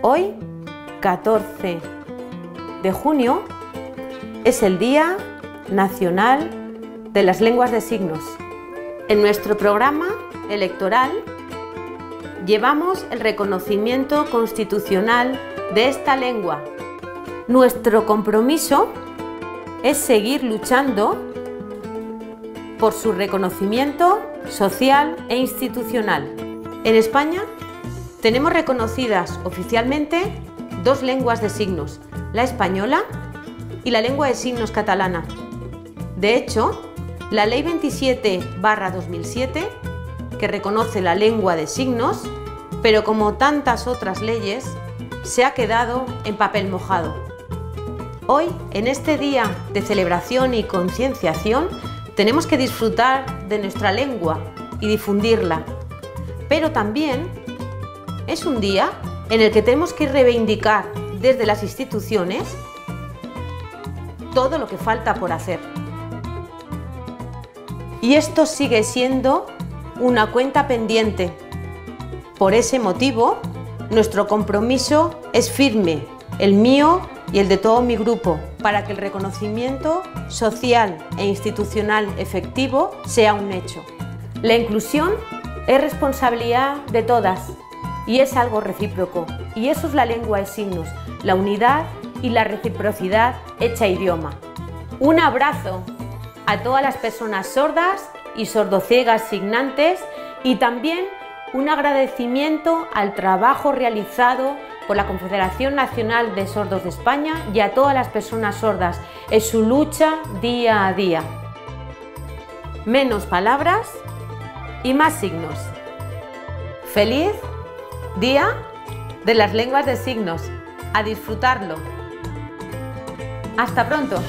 Hoy, 14 de junio, es el Día Nacional de las Lenguas de Signos. En nuestro programa electoral llevamos el reconocimiento constitucional de esta lengua. Nuestro compromiso es seguir luchando por su reconocimiento social e institucional. En España tenemos reconocidas oficialmente dos lenguas de signos, la española y la lengua de signos catalana. De hecho, la Ley 27-2007, que reconoce la lengua de signos, pero como tantas otras leyes, se ha quedado en papel mojado. Hoy, en este día de celebración y concienciación, tenemos que disfrutar de nuestra lengua y difundirla. Pero también es un día en el que tenemos que reivindicar desde las instituciones todo lo que falta por hacer. Y esto sigue siendo una cuenta pendiente. Por ese motivo, nuestro compromiso es firme, el mío y el de todo mi grupo, para que el reconocimiento social e institucional efectivo sea un hecho. La inclusión es responsabilidad de todas y es algo recíproco. Y eso es la lengua de signos, la unidad y la reciprocidad hecha idioma. Un abrazo a todas las personas sordas y sordociegas signantes y también un agradecimiento al trabajo realizado por la Confederación Nacional de Sordos de España y a todas las personas sordas en su lucha día a día. Menos palabras y más signos. Feliz Día de las lenguas de signos. A disfrutarlo. Hasta pronto.